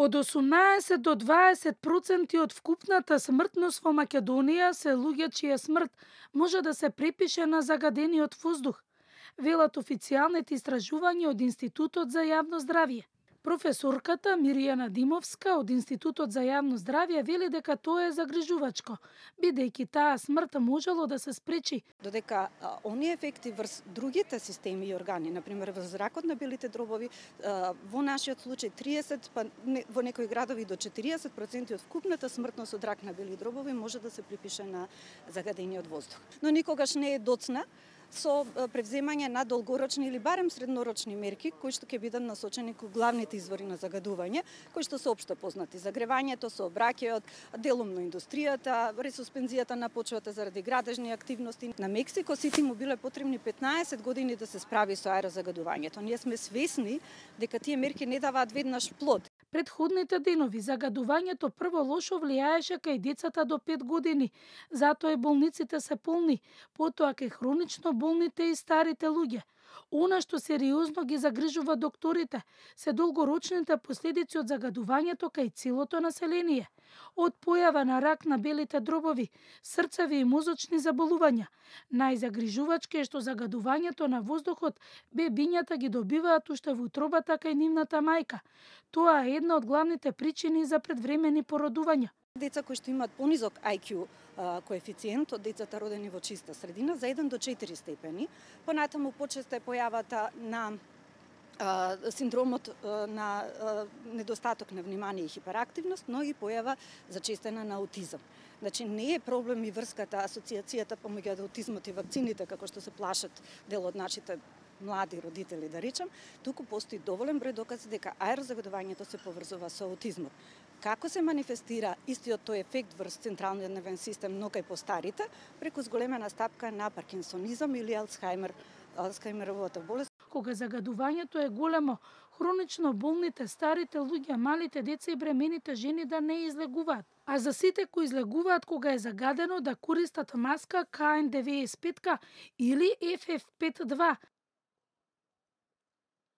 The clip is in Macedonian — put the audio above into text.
Од 18 до 20% од вкупната смртност во Македонија се луѓе чија смрт може да се препише на загадениот воздух, велат официјалните истражувања од Институтот за јавно здравје. Професорката Миријана Димовска од Институтот за јавно здравје вели дека тоа е загрижувачко, бидејќи таа смрт можело да се спречи. Додека а, оние ефекти врз другите системи и органи, например во ракот на белите дробови, а, во нашиот случај 30, па не, во некои градови до 40% од вкупната смртност од рак на бели дробови може да се припише на загадениот воздух. Но никогаш не е доцна со превземање на долгорочни или барем среднорочни мерки кои што ќе бидат насочени кон главните извори на загадување, кои што се општо познати: загревањето, сообраќајот, делумно индустријата, ресуспензијата на почвата заради градежни активности. На Мексико Сити му биле потребни 15 години да се справи со аерозагадувањето. Ние сме свесни дека тие мерки не даваат веднаш плод Предходните денови загадувањето прво лошо влијаеше кај децата до 5 години, затоа и болниците се полни, потоа кај хронично болните и старите луѓе. Она што сериозно ги загрижува докторите се долгорочните последици од загадувањето кај целото население, од појава на рак на белите дробови, срцеви и мозочни заболувања. Најзагрижувачки е што загадувањето на воздухот бебињата ги добиваат уште во утробата кај нивната мајка. Тоа е една од главните причини за предвремени породувања. Деца кои што имаат понизок IQ коефициент од децата родени во чиста средина за 1 до 4 степени. Понатаму почеста е појавата на синдромот на недостаток на внимание и хиперактивност, но и појава зачестена на аутизам. Значи не е проблем и врската, асоциацијата помеѓу аутизмот и вакцините, како што се плашат дел од нашите млади родители, да речам, туку постои доволен број докази дека аерозагадувањето се поврзува со аутизмот. Како се манифестира истиот тој ефект врз централниот нервен систем, но кај постарите, преку зголемена стапка на паркинсонизам или Алцхаймер, Алцхаймеровата болест. Кога загадувањето е големо, хронично болните, старите луѓе, малите деца и бремените жени да не излегуваат. А за сите кои излегуваат кога е загадено да користат маска КН95 или FF52